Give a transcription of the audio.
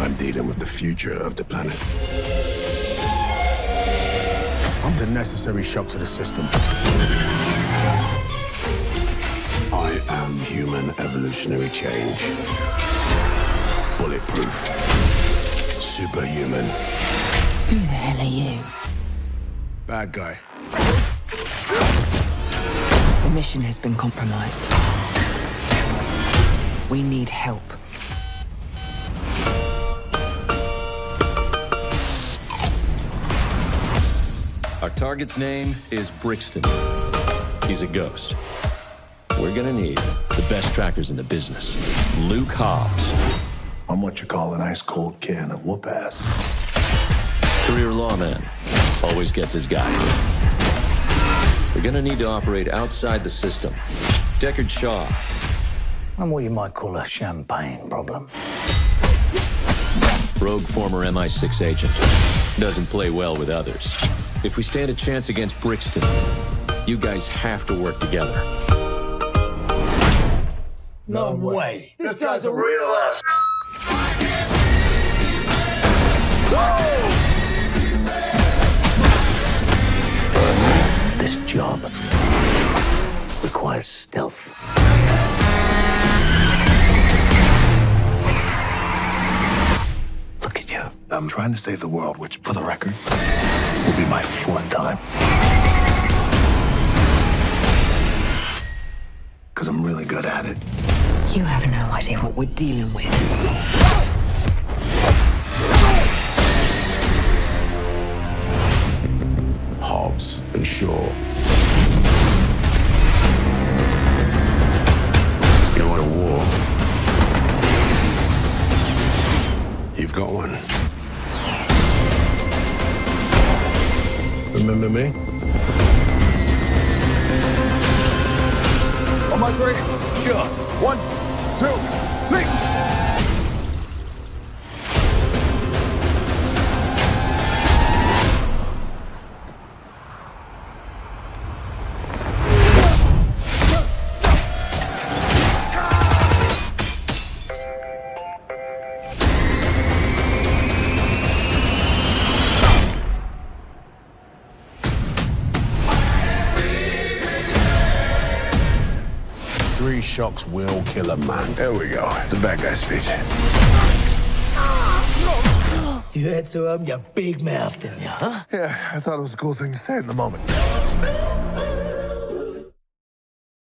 I'm dealing with the future of the planet. I'm the necessary shock to the system. I am human evolutionary change. Bulletproof. Superhuman. Who the hell are you? Bad guy. The mission has been compromised. We need help. Our target's name is Brixton. He's a ghost. We're gonna need the best trackers in the business. Luke Hobbs, I'm what you call an ice cold can of whoop ass. career lawman, always gets his guy. We're gonna need to operate outside the system. Deckard Shaw, I'm what you might call a champagne problem. rogue former MI6 agent, doesn't play well with others. If we stand a chance against Brixton, you guys have to work together. No way. This guy's a real ass. This job requires stealth. Look at you. I'm trying to save the world, which, for the record, will be my fourth time. Because I'm really good at it. You have no idea what we're dealing with. Hobbs and Shaw. You want a war? You've got one. Remember me? On my three. Sure. One, two, three. Three shocks will kill a man. There we go. It's a bad guy speech. You had to open your big mouth, didn't you, huh? Yeah, I thought it was a cool thing to say in the moment.